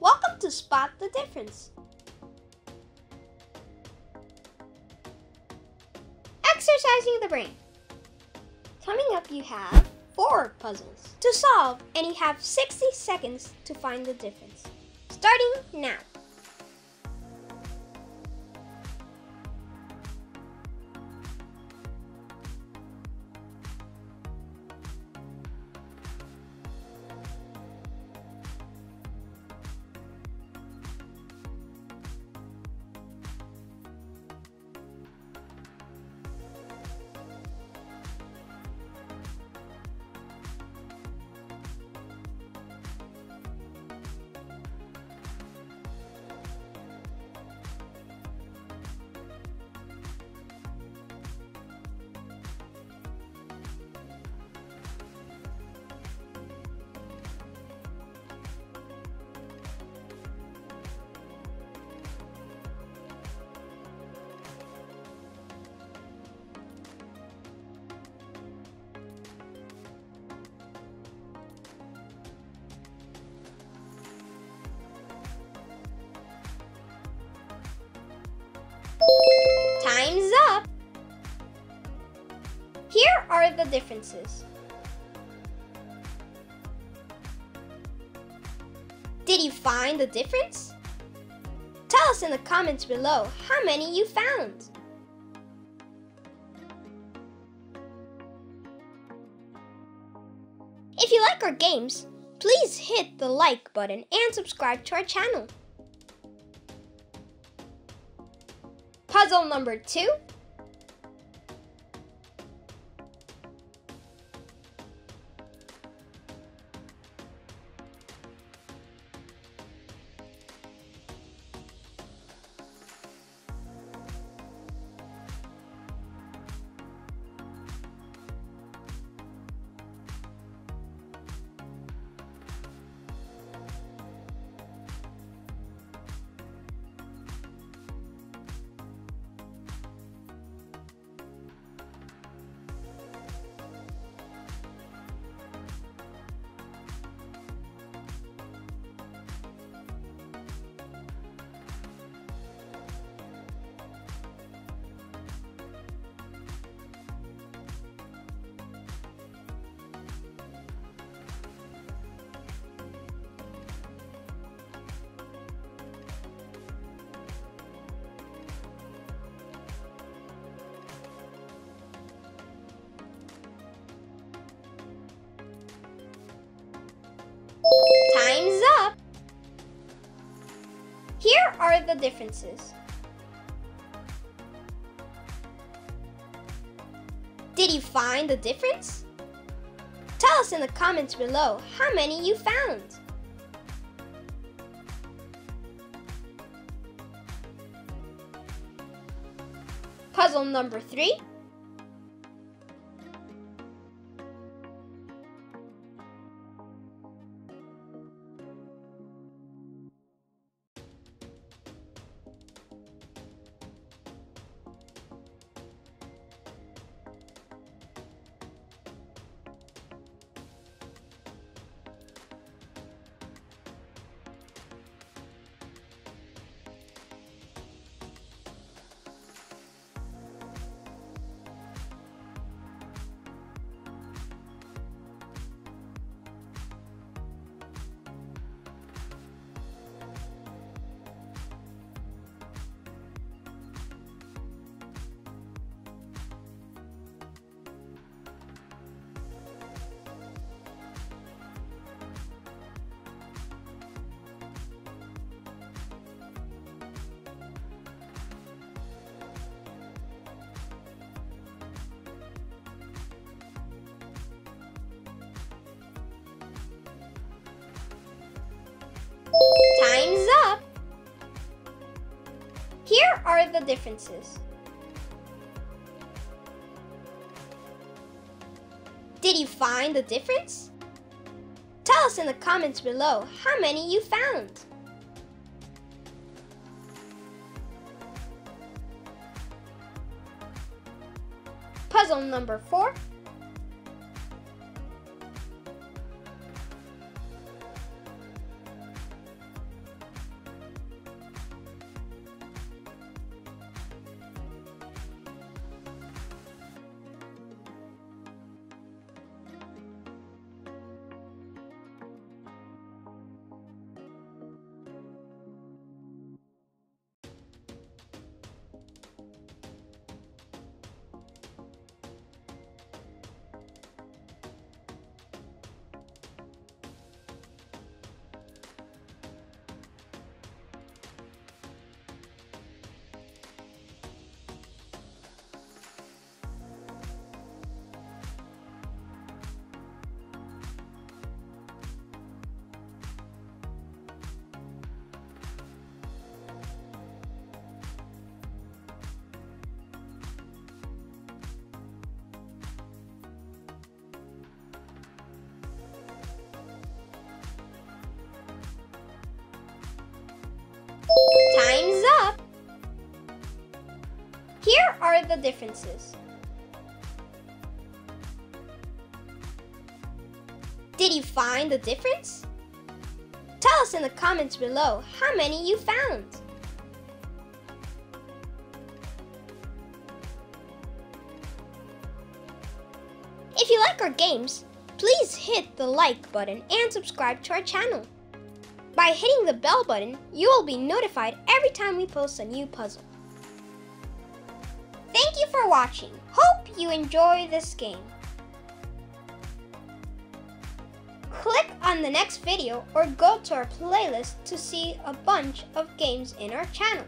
Welcome to Spot the Difference. Exercising the brain. Coming up, you have four puzzles to solve, and you have 60 seconds to find the difference. Starting now. The differences. Did you find the difference? Tell us in the comments below how many you found. If you like our games, please hit the like button and subscribe to our channel. Puzzle number two. The differences. Did you find the difference? Tell us in the comments below how many you found. Puzzle number three. The differences. Did you find the difference? Tell us in the comments below how many you found. Puzzle number four. The differences. Did you find the difference? Tell us in the comments below how many you found. If you like our games, please hit the like button and subscribe to our channel. By hitting the bell button, you will be notified every time we post a new puzzle. For watching. Hope you enjoy this game. Click on the next video or go to our playlist to see a bunch of games in our channel.